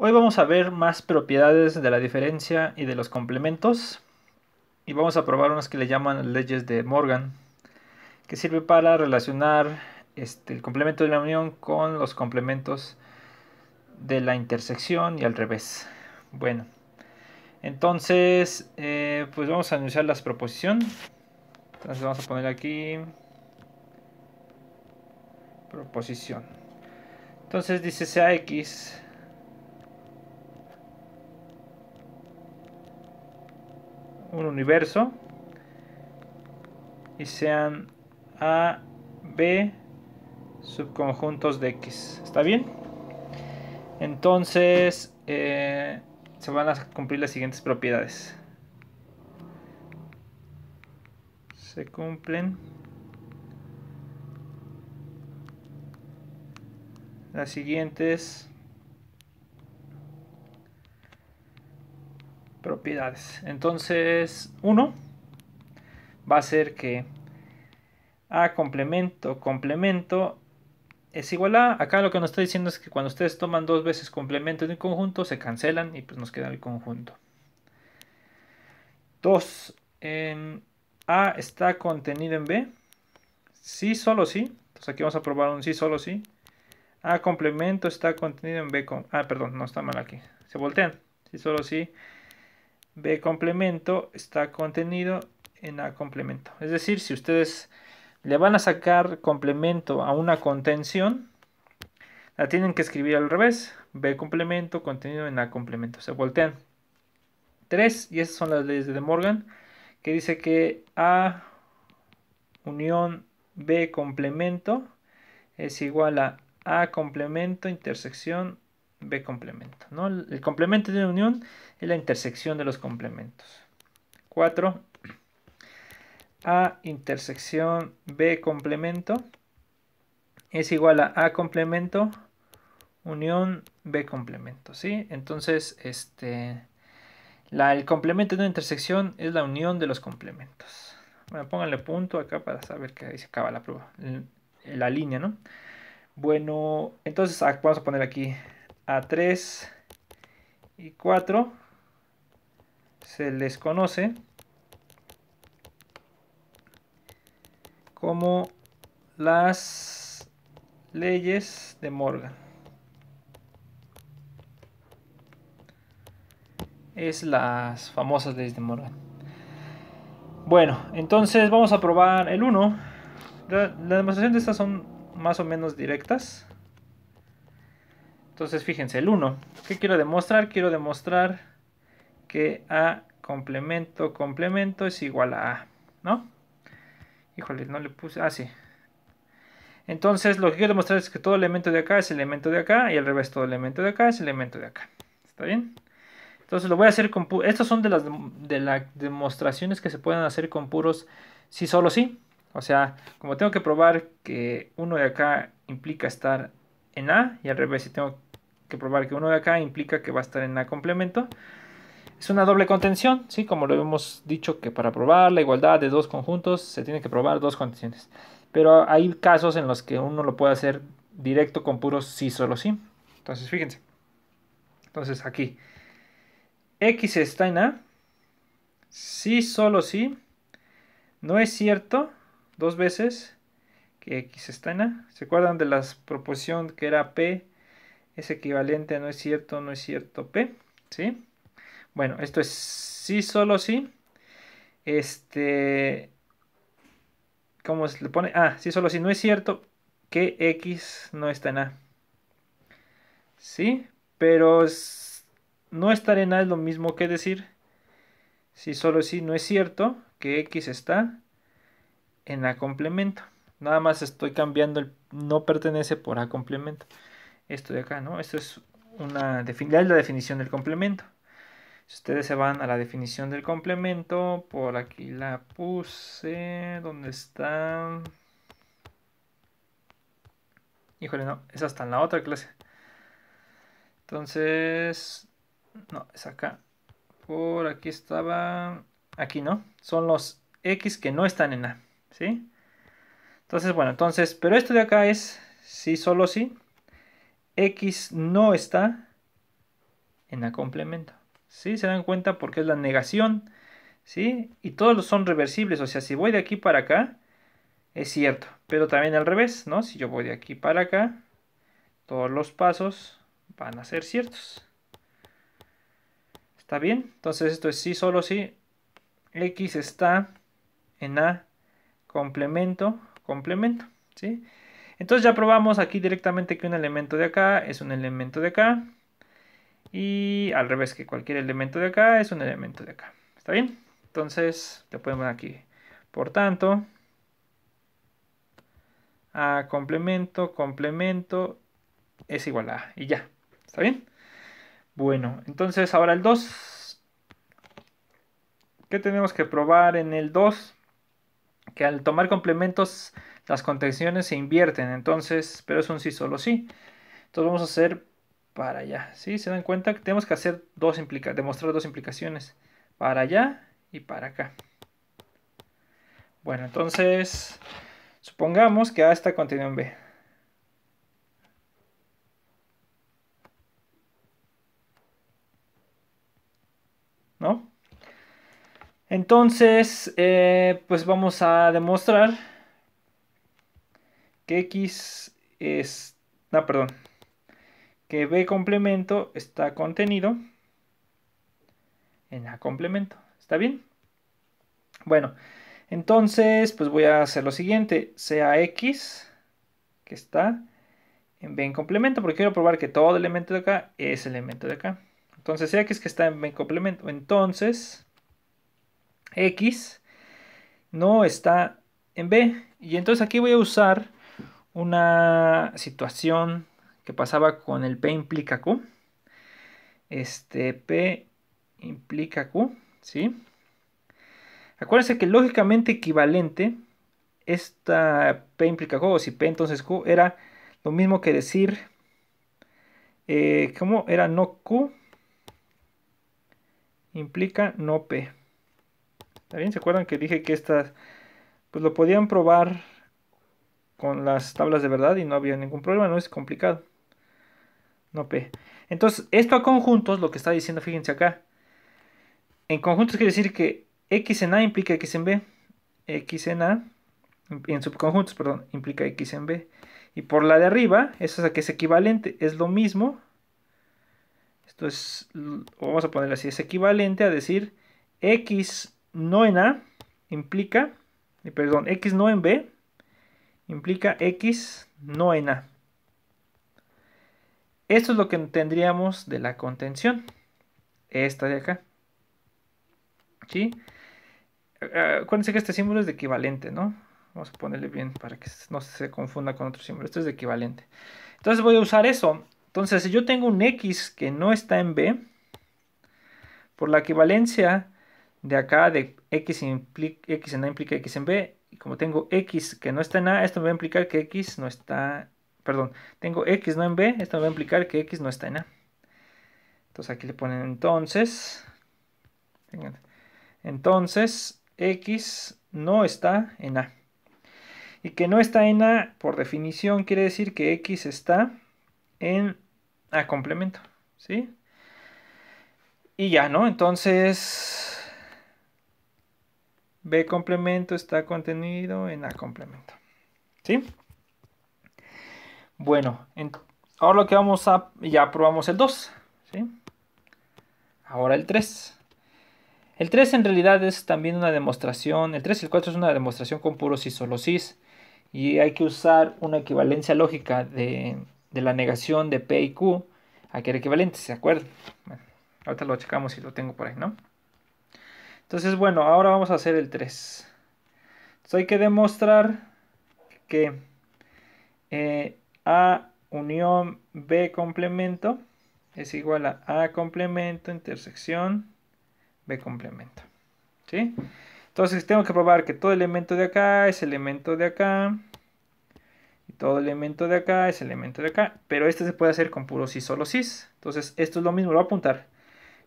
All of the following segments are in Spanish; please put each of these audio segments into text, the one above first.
Hoy vamos a ver más propiedades de la diferencia y de los complementos. Y vamos a probar unas que le llaman leyes de Morgan, que sirve para relacionar este, el complemento de la unión con los complementos de la intersección y al revés. Bueno, entonces, eh, pues vamos a anunciar las proposición. Entonces vamos a poner aquí proposición. Entonces dice sea x un universo y sean A, B subconjuntos de X. ¿Está bien? Entonces eh, se van a cumplir las siguientes propiedades. Se cumplen las siguientes propiedades. Entonces, 1 va a ser que A complemento, complemento es igual a, acá lo que nos está diciendo es que cuando ustedes toman dos veces complemento de un conjunto, se cancelan y pues nos queda el conjunto. 2. A está contenido en B. Sí, solo sí. Entonces aquí vamos a probar un sí, solo sí. A complemento está contenido en B. Con, ah, perdón, no está mal aquí. Se voltean. Sí, solo sí. B complemento está contenido en A complemento. Es decir, si ustedes le van a sacar complemento a una contención, la tienen que escribir al revés. B complemento contenido en A complemento. Se voltean. 3, y esas son las leyes de De Morgan, que dice que A unión B complemento es igual a A complemento intersección B complemento. ¿no? El complemento de una unión es la intersección de los complementos. 4. A intersección B complemento es igual a A complemento unión B complemento. ¿sí? Entonces, este, la, el complemento de una intersección es la unión de los complementos. Bueno, pónganle punto acá para saber que ahí se acaba la prueba, la línea, ¿no? Bueno, entonces ah, vamos a poner aquí a 3 y 4 se les conoce como las leyes de Morgan. Es las famosas leyes de Morgan. Bueno, entonces vamos a probar el 1. La, la demostración de estas son más o menos directas. Entonces, fíjense, el 1. ¿Qué quiero demostrar? Quiero demostrar que A complemento complemento es igual a A, ¿no? Híjole, no le puse... Ah, sí. Entonces, lo que quiero demostrar es que todo elemento de acá es elemento de acá y al revés, todo elemento de acá es elemento de acá. ¿Está bien? Entonces, lo voy a hacer con... Estas son de las, de las demostraciones que se pueden hacer con puros sí, solo sí. O sea, como tengo que probar que uno de acá implica estar en A y al revés, si tengo que probar que uno de acá implica que va a estar en A complemento. Es una doble contención, ¿sí? Como lo hemos dicho que para probar la igualdad de dos conjuntos se tiene que probar dos contenciones. Pero hay casos en los que uno lo puede hacer directo con puros sí, solo sí. Entonces, fíjense. Entonces, aquí. X está en A. Sí, solo sí. No es cierto. Dos veces que X está en A. ¿Se acuerdan de la proposición que era P es equivalente a no es cierto, no es cierto P, ¿sí? Bueno, esto es sí, solo sí. Este, ¿cómo se le pone? Ah, sí, solo sí, no es cierto que X no está en A. ¿Sí? Pero no estar en A es lo mismo que decir si solo sí no es cierto que X está en A complemento. Nada más estoy cambiando el no pertenece por A complemento esto de acá, ¿no? Esto es una la definición del complemento. Si ustedes se van a la definición del complemento, por aquí la puse, ¿dónde está? Híjole, no, esa está en la otra clase. Entonces, no, es acá. Por aquí estaba, aquí, ¿no? Son los X que no están en A, ¿sí? Entonces, bueno, entonces, pero esto de acá es sí, solo sí. X no está en A complemento. ¿Sí? ¿Se dan cuenta? Porque es la negación. ¿Sí? Y todos son reversibles. O sea, si voy de aquí para acá, es cierto. Pero también al revés, ¿no? Si yo voy de aquí para acá, todos los pasos van a ser ciertos. ¿Está bien? Entonces esto es sí, solo si X está en A complemento, complemento. ¿sí? Entonces ya probamos aquí directamente que un elemento de acá es un elemento de acá. Y al revés que cualquier elemento de acá es un elemento de acá. ¿Está bien? Entonces te podemos aquí. Por tanto, A complemento, complemento es igual A. Y ya. ¿Está bien? Bueno, entonces ahora el 2. ¿Qué tenemos que probar en el 2? Que al tomar complementos las contenciones se invierten, entonces, pero es un sí solo sí. Entonces vamos a hacer para allá, ¿sí? Se dan cuenta que tenemos que hacer dos demostrar dos implicaciones, para allá y para acá. Bueno, entonces, supongamos que A está contenido en B. ¿No? Entonces, eh, pues vamos a demostrar que X es, no, perdón, que B complemento está contenido en A complemento. ¿Está bien? Bueno, entonces pues voy a hacer lo siguiente, sea X que está en B en complemento, porque quiero probar que todo elemento de acá es elemento de acá. Entonces sea X que está en B en complemento, entonces X no está en B. Y entonces aquí voy a usar una situación que pasaba con el P implica Q. Este P implica Q, ¿sí? Acuérdense que lógicamente equivalente, esta P implica Q, o si P entonces Q, era lo mismo que decir, eh, ¿cómo era no Q? Implica no P. ¿Está bien? ¿Se acuerdan que dije que estas, pues lo podían probar con las tablas de verdad y no había ningún problema, no es complicado. No P. Entonces, esto a conjuntos, lo que está diciendo, fíjense acá. En conjuntos quiere decir que X en A implica X en B. X en A, en subconjuntos, perdón, implica X en B. Y por la de arriba, eso es que es equivalente, es lo mismo. Esto es, vamos a ponerlo así, es equivalente a decir X no en A implica, perdón, X no en B implica X no en A. Esto es lo que tendríamos de la contención. Esta de acá. ¿Sí? Acuérdense que este símbolo es de equivalente, ¿no? Vamos a ponerle bien para que no se confunda con otro símbolo. Esto es de equivalente. Entonces voy a usar eso. Entonces, si yo tengo un X que no está en B, por la equivalencia de acá de X, X en A implica X en B, y como tengo X que no está en A, esto me va a implicar que X no está, perdón, tengo X no en B, esto me va a implicar que X no está en A. Entonces aquí le ponen entonces, entonces X no está en A. Y que no está en A, por definición, quiere decir que X está en A complemento, ¿sí? Y ya, ¿no? Entonces, B complemento está contenido en A complemento. ¿Sí? Bueno, ahora lo que vamos a... Ya probamos el 2. ¿sí? Ahora el 3. El 3 en realidad es también una demostración. El 3 y el 4 es una demostración con puros y solo cis. Y hay que usar una equivalencia lógica de, de la negación de P y Q a que era equivalente, ¿se acuerdan? Bueno, ahorita lo checamos si lo tengo por ahí, ¿no? Entonces, bueno, ahora vamos a hacer el 3. Entonces hay que demostrar que eh, A unión B complemento es igual a A complemento intersección B complemento. ¿Sí? Entonces tengo que probar que todo elemento de acá es elemento de acá. Y todo elemento de acá es elemento de acá. Pero este se puede hacer con puro cis solo cis. Entonces esto es lo mismo, lo voy a apuntar.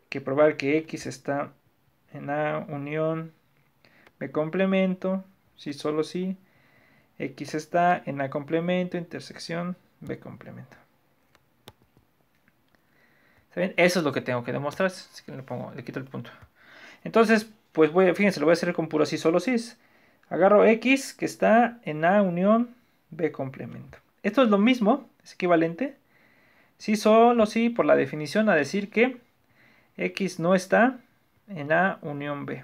Que probar que X está en A unión B complemento, si solo si, X está en A complemento, intersección B complemento. Eso es lo que tengo que demostrar. Así que le, pongo, le quito el punto. Entonces, pues voy, fíjense, lo voy a hacer con puro sí, solo sí. Agarro X que está en A unión B complemento. Esto es lo mismo, es equivalente. Sí, solo sí, por la definición, a decir que X no está en A unión B.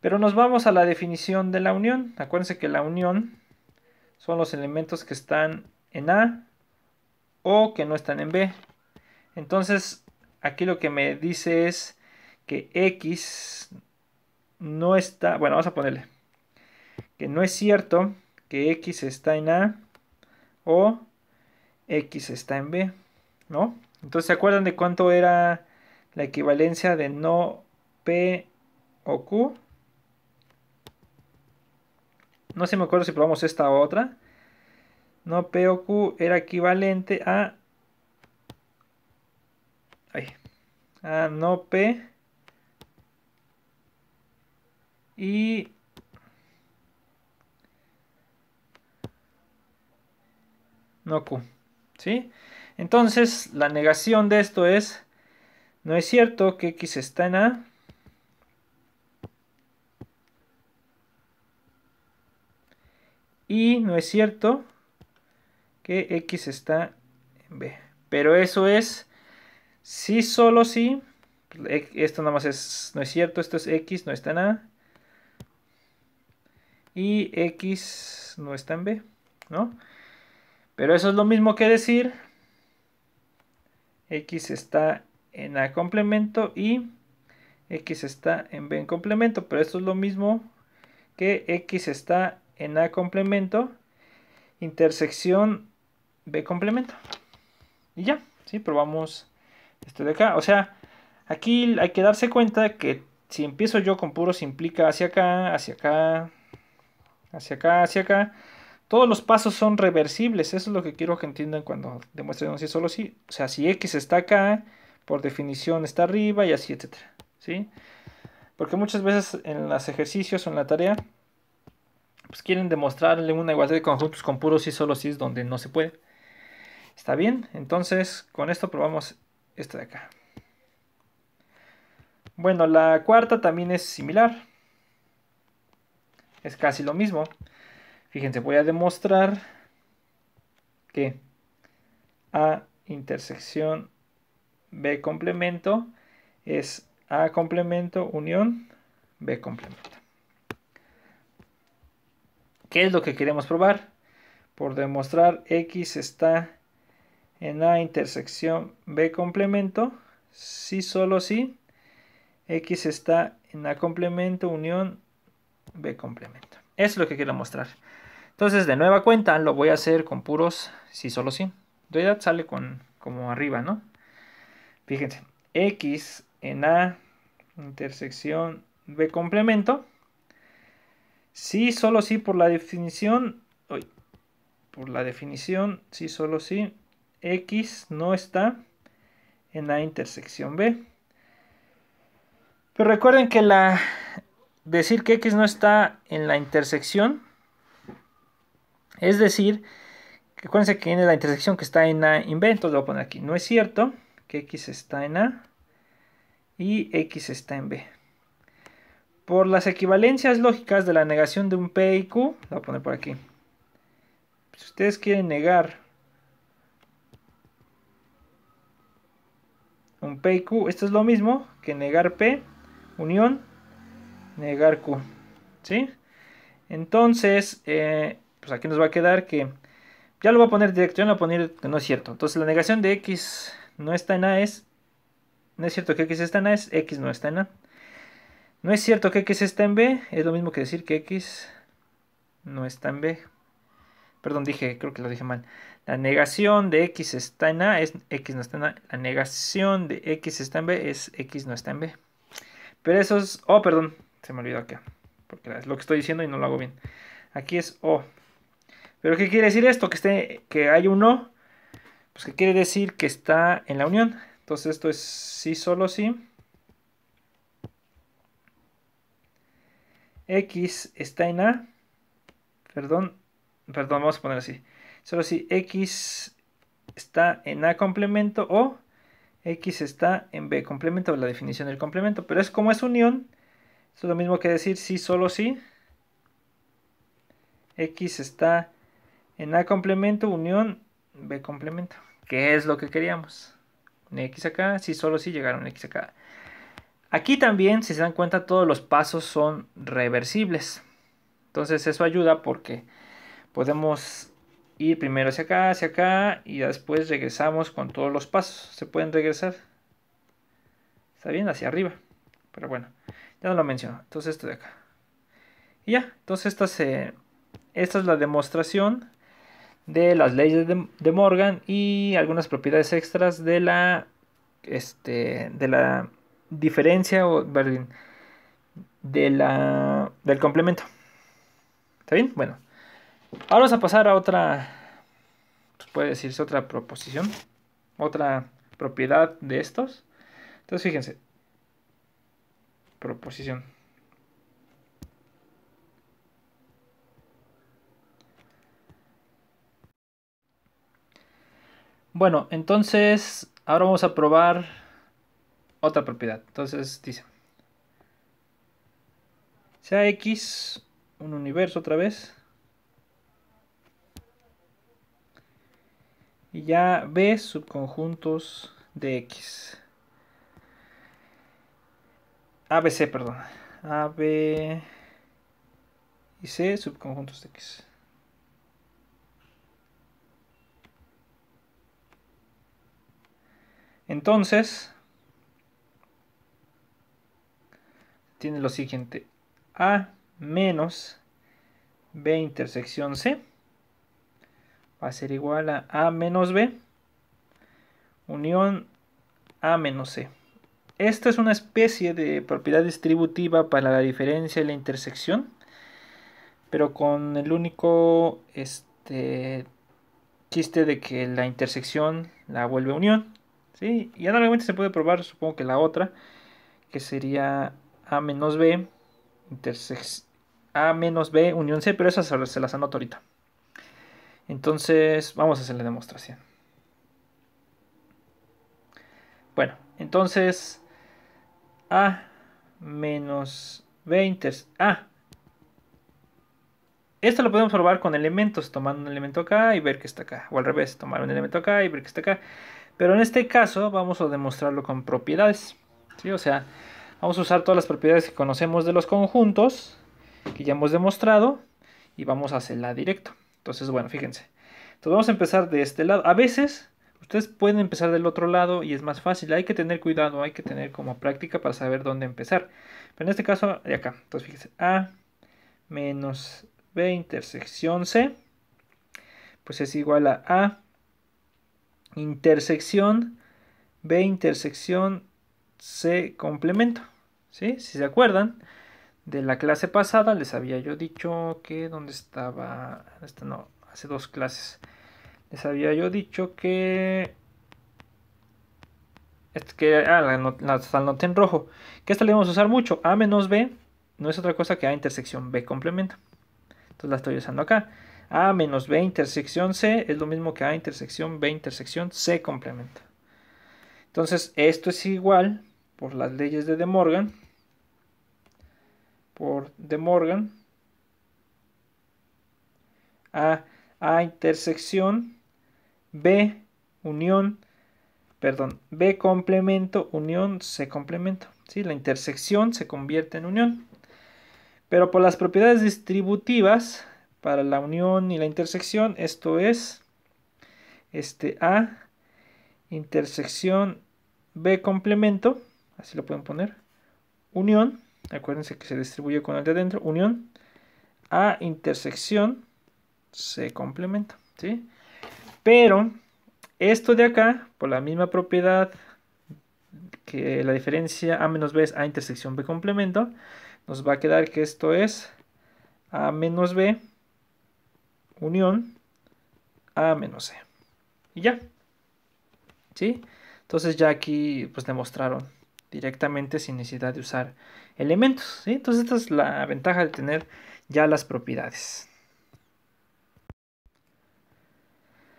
Pero nos vamos a la definición de la unión. Acuérdense que la unión son los elementos que están en A o que no están en B. Entonces, aquí lo que me dice es que X no está, bueno, vamos a ponerle que no es cierto que X está en A o X está en B, ¿no? Entonces, ¿se acuerdan de cuánto era la equivalencia de no P o Q? No sé, me acuerdo si probamos esta o otra. No P o Q era equivalente a... A no P y no Q. ¿Sí? Entonces, la negación de esto es, no es cierto que X está en A. Y no es cierto que X está en B. Pero eso es si solo si. Esto nada más es, no es cierto, esto es X, no está en A y x no está en b, ¿no? Pero eso es lo mismo que decir x está en a complemento y x está en b en complemento, pero esto es lo mismo que x está en a complemento, intersección b complemento. Y ya, ¿sí? Probamos esto de acá. O sea, aquí hay que darse cuenta que si empiezo yo con puros implica hacia acá, hacia acá, hacia acá, hacia acá. Todos los pasos son reversibles, eso es lo que quiero que entiendan cuando demuestren un sí solo sí. O sea, si X está acá, por definición está arriba y así, etcétera. ¿Sí? Porque muchas veces en los ejercicios o en la tarea, pues quieren demostrarle una igualdad de conjuntos con puros sí solo sí donde no se puede. ¿Está bien? Entonces, con esto probamos esto de acá. Bueno, la cuarta también es similar es casi lo mismo. Fíjense, voy a demostrar que A intersección B complemento es A complemento unión B complemento. ¿Qué es lo que queremos probar? Por demostrar X está en A intersección B complemento, si solo si X está en A complemento unión B complemento. Es lo que quiero mostrar. Entonces, de nueva cuenta, lo voy a hacer con puros sí, solo sí. En sale con como arriba, ¿no? Fíjense, X en A intersección B complemento. Sí, solo sí por la definición. por la definición, sí, solo sí. X no está en A intersección B. Pero recuerden que la decir que X no está en la intersección es decir, acuérdense que tiene la intersección que está en A en B, entonces lo voy a poner aquí. No es cierto X está en A y X está en B. Por las equivalencias lógicas de la negación de un P y Q, lo voy a poner por aquí. Si ustedes quieren negar un P y Q, esto es lo mismo que negar P, unión negar Q. ¿Sí? Entonces, eh, pues aquí nos va a quedar que ya lo voy a poner directo, ya lo voy a poner que no es cierto. Entonces la negación de X no está en A es, no es cierto que X está en A es X no está en A. No es cierto que X está en B, es lo mismo que decir que X no está en B. Perdón, dije, creo que lo dije mal. La negación de X está en A es X no está en A. La negación de X está en B es X no está en B. Pero eso es... Oh, perdón. Se me olvidó acá. Porque es lo que estoy diciendo y no lo hago bien. Aquí es O. ¿Pero qué quiere decir esto? Que, esté, que hay un O. Pues que quiere decir que está en la unión. Entonces esto es sí, solo sí. X está en A. Perdón. Perdón, vamos a poner así. Solo si X está en A complemento o X está en B, complemento, la definición del complemento. Pero es como es unión, es lo mismo que decir sí, solo sí. X está en A complemento, unión, B complemento. ¿Qué es lo que queríamos? Un X acá, sí, solo sí llegaron X acá. Aquí también, si se dan cuenta, todos los pasos son reversibles. Entonces eso ayuda porque podemos ir primero hacia acá, hacia acá y después regresamos con todos los pasos. Se pueden regresar. Está bien, hacia arriba. Pero bueno, ya no lo menciono. Entonces esto de acá. Y ya, entonces esta, se, esta es la demostración de las leyes de, Morgan y algunas propiedades extras de la, este, de la diferencia o de la, del complemento. ¿Está bien? Bueno. Ahora vamos a pasar a otra, pues puede decirse otra proposición, otra propiedad de estos. Entonces fíjense, proposición. Bueno, entonces ahora vamos a probar otra propiedad. Entonces dice, sea X un universo otra vez y ya B subconjuntos de X. ABC, perdón. A, B y C subconjuntos de X. Entonces, tiene lo siguiente. A menos B intersección C va a ser igual a A menos B unión A menos C. Esta es una especie de propiedad distributiva para la diferencia y la intersección, pero con el único este, chiste de que la intersección la vuelve unión. ¿Sí? Y analógicamente se puede probar, supongo que la otra, que sería A menos B, A menos B, unión C, pero esas se las anoto ahorita. Entonces, vamos a hacer la demostración. Bueno, entonces A menos 20. A. Esto lo podemos probar con elementos, tomando un elemento acá y ver que está acá. O al revés, tomar un elemento acá y ver que está acá. Pero en este caso vamos a demostrarlo con propiedades. ¿sí? O sea, vamos a usar todas las propiedades que conocemos de los conjuntos, que ya hemos demostrado, y vamos a hacerla directo. Entonces, bueno, fíjense. Entonces vamos a empezar de este lado. A veces ustedes pueden empezar del otro lado y es más fácil. Hay que tener cuidado, hay que tener como práctica para saber dónde empezar. Pero en este caso, de acá. Entonces fíjense, A menos B intersección C, pues es igual a A intersección B intersección C complemento. ¿Sí? Si se acuerdan, de la clase pasada les había yo dicho que ¿dónde estaba? Esta no, hace dos clases. Les había yo dicho que es que ah, la, la, en rojo. Que esta le vamos a usar mucho. A menos B no es otra cosa que A intersección B complemento. Entonces la estoy usando acá. A menos B intersección C es lo mismo que A intersección B intersección C complemento. Entonces esto es igual por las leyes de De Morgan. Por De Morgan. A a intersección B unión, perdón, B complemento, unión, C complemento. ¿sí? La intersección se convierte en unión. Pero por las propiedades distributivas para la unión y la intersección, esto es este A intersección B complemento, así lo pueden poner, unión, acuérdense que se distribuye con el de adentro, unión, A intersección se complementa, ¿sí? Pero esto de acá, por la misma propiedad que la diferencia A menos B es A intersección B complemento, nos va a quedar que esto es A menos B unión a menos c. Y ya. ¿Sí? Entonces ya aquí pues demostraron directamente sin necesidad de usar elementos. ¿sí? Entonces esta es la ventaja de tener ya las propiedades.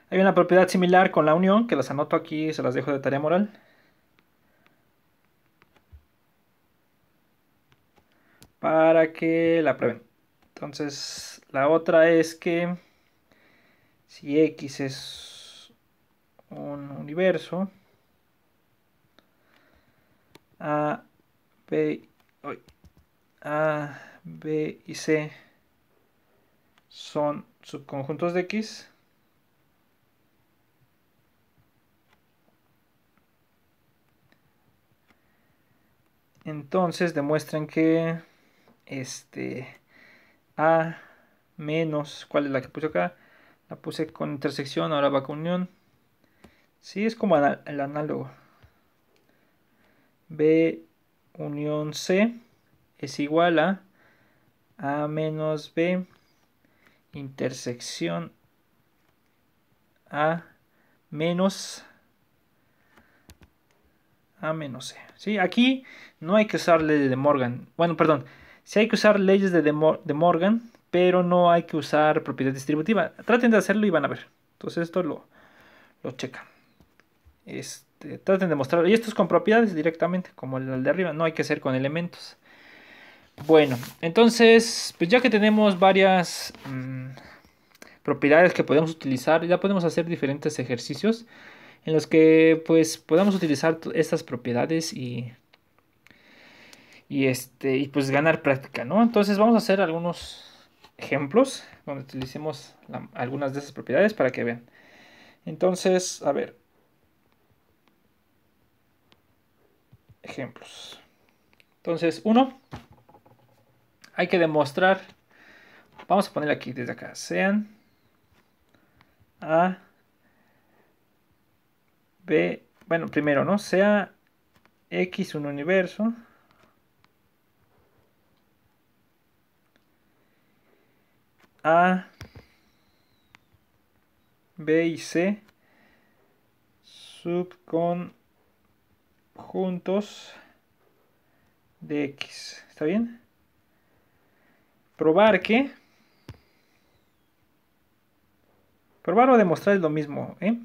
Hay una propiedad similar con la unión que las anoto aquí, se las dejo de tarea moral. Para que la prueben. Entonces, la otra es que si X es un universo, A, B, A, B y C son subconjuntos de X, entonces demuestren que este A menos, ¿cuál es la que puse acá? La puse con intersección, ahora va con unión. Sí, es como el análogo. B unión C es igual a A menos B intersección A menos A menos C. ¿Sí? Aquí no hay que usar leyes de Morgan. Bueno, perdón. Sí hay que usar leyes de, de Morgan, pero no hay que usar propiedad distributiva. Traten de hacerlo y van a ver. Entonces esto lo, lo checan. Este, traten de mostrarlo. Y esto es con propiedades directamente, como el de arriba. No hay que hacer con elementos. Bueno, entonces, pues ya que tenemos varias mm, propiedades que podemos utilizar, ya podemos hacer diferentes ejercicios en los que pues podamos utilizar estas propiedades y y este y pues ganar práctica, ¿no? Entonces vamos a hacer algunos ejemplos donde utilicemos algunas de esas propiedades para que vean. Entonces, a ver. Ejemplos. Entonces, uno, hay que demostrar, vamos a poner aquí desde acá, sean A, B, bueno, primero, ¿no? Sea X un universo A, B y C subconjuntos de X. ¿Está bien? Probar que... Probar o demostrar es lo mismo. ¿eh?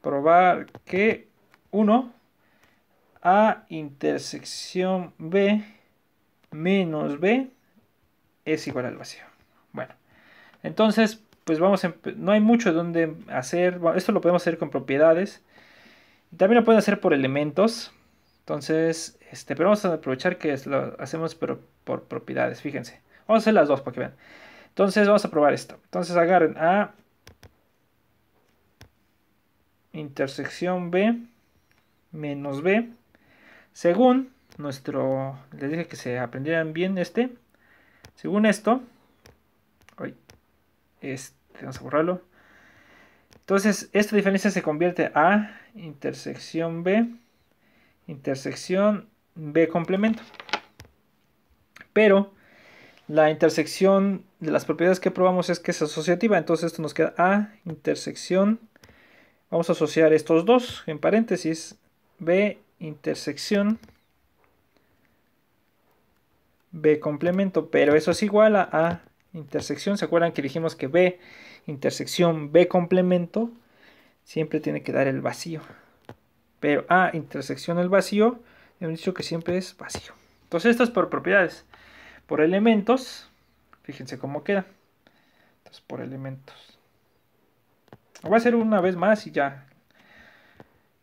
Probar que 1 A intersección B menos B es igual al vacío. Entonces, pues vamos a no hay mucho donde hacer. Esto lo podemos hacer con propiedades. También lo pueden hacer por elementos. Entonces, este, pero vamos a aprovechar que lo hacemos por, por propiedades. Fíjense. Vamos a hacer las dos para que vean. Entonces vamos a probar esto. Entonces agarren A intersección B menos B. Según nuestro, les dije que se aprendieran bien este. Según esto, este, vamos a borrarlo. Entonces, esta diferencia se convierte a intersección B, intersección B complemento. Pero la intersección de las propiedades que probamos es que es asociativa, entonces esto nos queda A intersección. Vamos a asociar estos dos en paréntesis, B intersección B complemento, pero eso es igual a A intersección. ¿Se acuerdan que dijimos que B intersección B complemento siempre tiene que dar el vacío? Pero A intersección el vacío, hemos dicho que siempre es vacío. Entonces esto es por propiedades. Por elementos, fíjense cómo queda. Entonces por elementos. Lo voy a hacer una vez más y ya.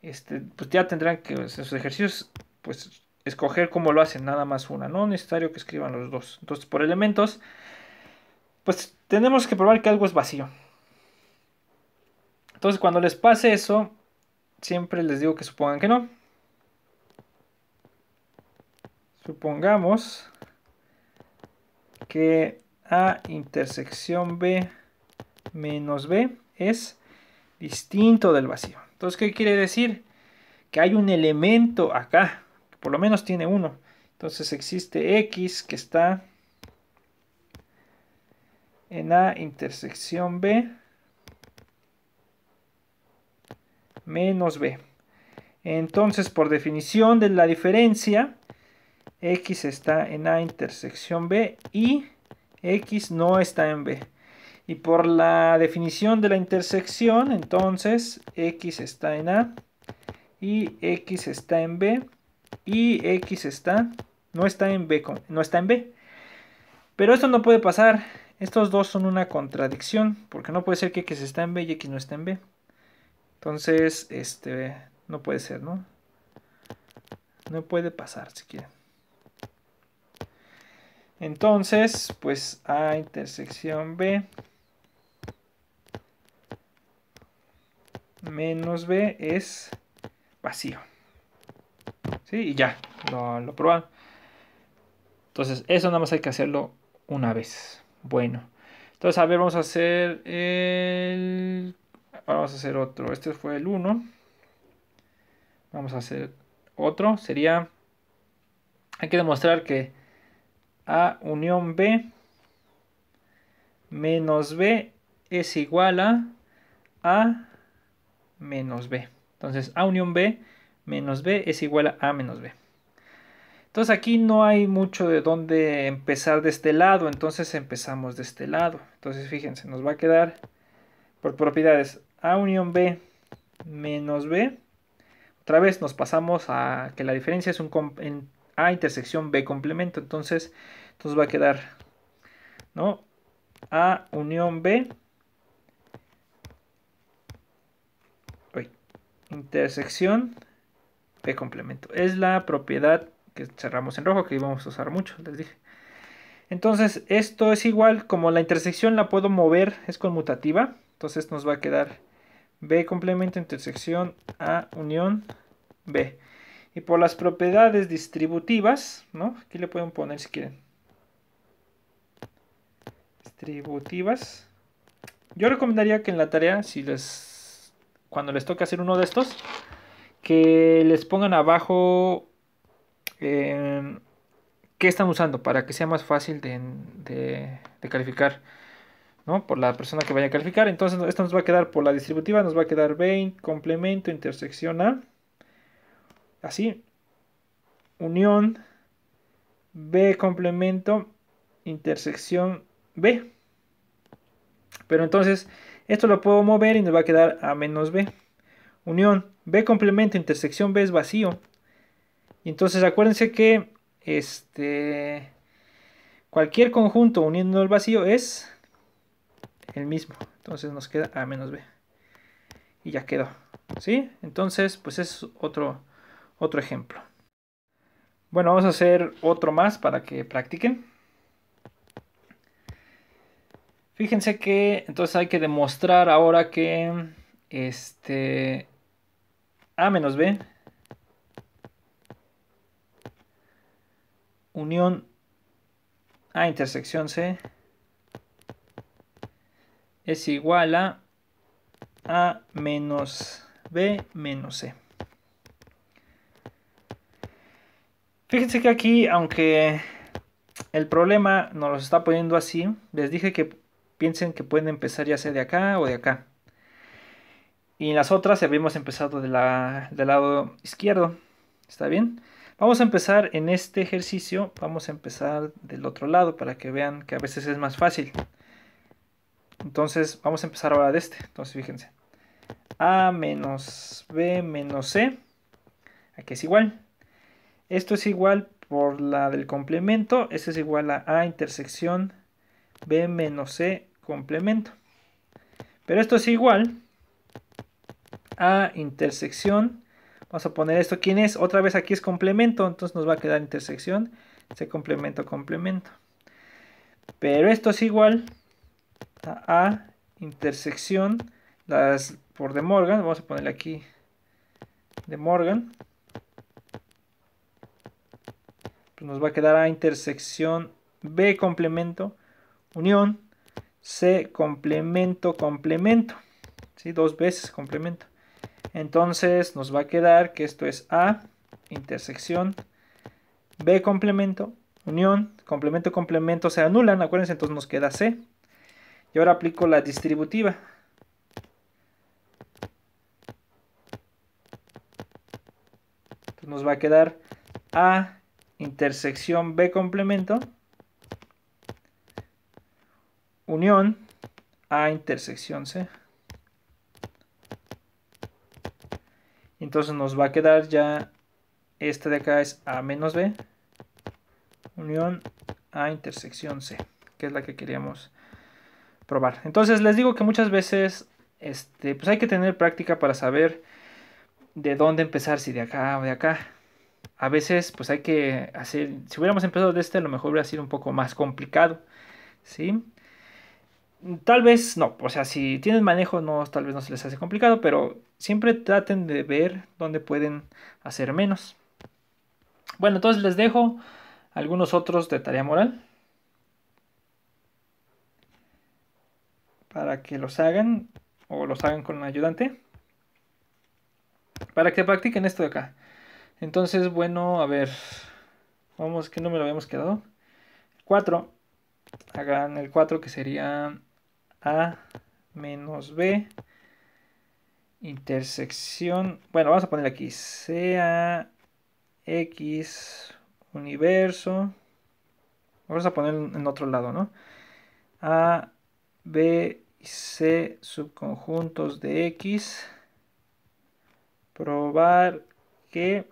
Este, pues ya tendrán que en sus ejercicios pues escoger cómo lo hacen, nada más una, no necesario que escriban los dos. Entonces, por elementos, pues tenemos que probar que algo es vacío. Entonces cuando les pase eso, siempre les digo que supongan que no. Supongamos que A intersección B menos B es distinto del vacío. Entonces, ¿qué quiere decir? Que hay un elemento acá, que por lo menos tiene uno. Entonces existe X que está en A intersección B menos B. Entonces, por definición de la diferencia, X está en A intersección B y X no está en B. Y por la definición de la intersección, entonces X está en A y X está en B y X está no está en B, no está en B Pero esto no puede pasar. Estos dos son una contradicción. Porque no puede ser que X está en B y X no está en B. Entonces, este, no puede ser, ¿no? No puede pasar siquiera. Entonces, pues A intersección B menos B es vacío. ¿Sí? Y ya, lo, lo probaron. Entonces, eso nada más hay que hacerlo una vez. Bueno. Entonces, a ver, vamos a hacer el... Vamos a hacer otro. Este fue el 1. Vamos a hacer otro. Sería... Hay que demostrar que A unión B menos B es igual a A menos B. Entonces, A unión B menos B es igual a A menos B. Entonces aquí no hay mucho de dónde empezar de este lado, entonces empezamos de este lado. Entonces fíjense, nos va a quedar por propiedades A unión B menos B. Otra vez nos pasamos a que la diferencia es un A intersección B complemento, entonces nos va a quedar ¿no? A unión B intersección B complemento. Es la propiedad que cerramos en rojo, que íbamos a usar mucho, les dije. Entonces, esto es igual, como la intersección la puedo mover, es conmutativa. Entonces nos va a quedar B complemento intersección A unión B. Y por las propiedades distributivas, ¿no? Aquí le pueden poner si quieren. Distributivas. Yo recomendaría que en la tarea, si les, cuando les toque hacer uno de estos, que les pongan abajo qué están usando para que sea más fácil de, calificar. ¿no? Por la persona que vaya a calificar. Entonces esto nos va a quedar por la distributiva, nos va a quedar B complemento intersección A. Así. Unión B complemento intersección B. Pero entonces esto lo puedo mover y nos va a quedar A menos B. Unión B complemento intersección B es vacío. Entonces acuérdense que este, cualquier conjunto uniendo el vacío es el mismo. Entonces nos queda A menos B. Y ya quedó. ¿Sí? Entonces, pues es otro, otro ejemplo. Bueno, vamos a hacer otro más para que practiquen. Fíjense que entonces hay que demostrar ahora que este A menos B unión A intersección C es igual a A menos B menos C. Fíjense que aquí, aunque el problema nos lo está poniendo así, les dije que piensen que pueden empezar ya sea de acá o de acá. Y en las otras habíamos empezado del lado izquierdo. ¿Está bien? Vamos a empezar en este ejercicio, vamos a empezar del otro lado para que vean que a veces es más fácil. Entonces vamos a empezar ahora de este. Entonces fíjense. A menos B menos C. Aquí es igual. Esto es igual por la del complemento. Esto es igual a A intersección B menos C complemento. Pero esto es igual a intersección Vamos a poner esto. ¿Quién es? Otra vez aquí es complemento. Entonces nos va a quedar intersección. C complemento, complemento. Pero esto es igual a A intersección. Las por De Morgan. Vamos a ponerle aquí De Morgan. Pues nos va a quedar A intersección B complemento. Unión. C complemento, complemento. ¿Sí? Dos veces complemento. Entonces nos va a quedar que esto es A, intersección, B complemento, unión, complemento, complemento se anulan, acuérdense, entonces nos queda C. Y ahora aplico la distributiva. Nos va a quedar A, intersección B complemento, unión, A, intersección C. Entonces nos va a quedar ya, este de acá es A menos B, unión A intersección C, que es la que queríamos probar. Entonces les digo que muchas veces este, pues hay que tener práctica para saber de dónde empezar, si de acá o de acá. A veces pues hay que hacer, si hubiéramos empezado de este, a lo mejor hubiera sido un poco más complicado, ¿sí? Tal vez no, o sea, si tienen manejo, no, tal vez no se les hace complicado, pero siempre traten de ver dónde pueden hacer menos. Bueno, entonces les dejo algunos otros de tarea moral para que los hagan o los hagan con un ayudante para que practiquen esto de acá. Entonces, bueno, a ver, vamos, ¿qué número habíamos quedado? 4. Hagan el 4 que sería A menos B intersección, bueno, vamos a poner aquí sea X universo. Vamos a poner en otro lado, ¿no? A, B y C subconjuntos de X. Probar que...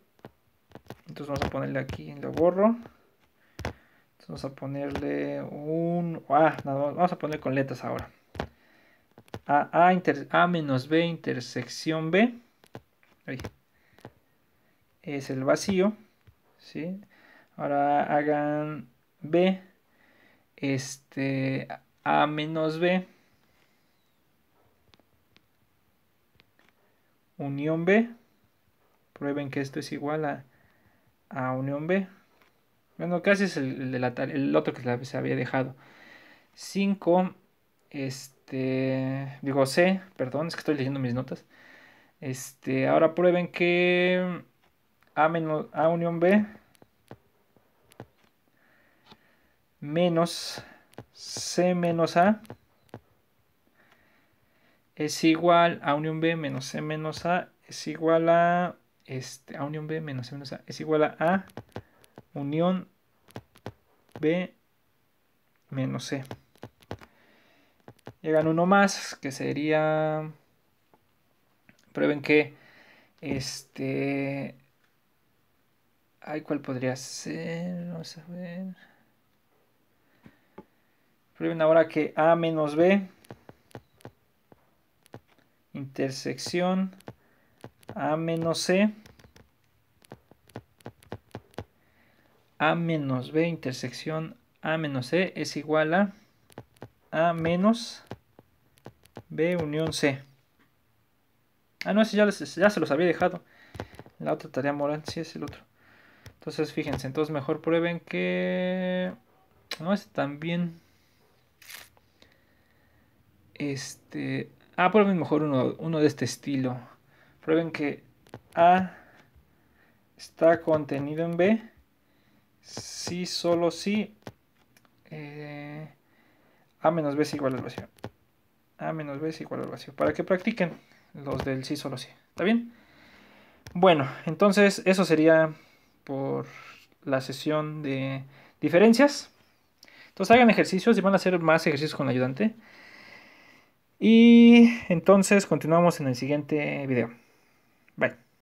Entonces vamos a ponerle aquí, lo borro. Entonces vamos a ponerle un... Ah, vamos a poner con letras ahora. A, A, A menos B intersección B. Ahí es el vacío. ¿sí? Ahora hagan B, este, A menos B, unión B. Prueben que esto es igual a, a unión B. Bueno, casi es el, de la, el otro que se había dejado. 5, este, digo C, perdón, es que estoy leyendo mis notas. Este, ahora prueben que a, menos, A unión B menos C menos A es igual a unión B menos C menos A es igual a este, A unión B menos C menos A es igual a A unión B menos C. Llegan uno más que sería prueben que este Ay, ¿cuál podría ser? Vamos a ver. Prueben ahora que A menos B. Intersección A menos C. A menos B intersección A menos C es igual a A menos B unión C. Ah, no, ese ya, ya se los había dejado. La otra tarea moral, sí es el otro. Entonces, fíjense, entonces mejor prueben que... No, es también... Este... Ah, prueben mejor uno, de este estilo. Prueben que A está contenido en B. Si, solo si. Eh, A menos B es igual al vacío. A menos B es igual al vacío. Para que practiquen los del sí, solo sí. ¿Está bien? Bueno, entonces eso sería por la sesión de diferencias. Entonces hagan ejercicios y van a hacer más ejercicios con el ayudante. Y entonces continuamos en el siguiente video. Bye.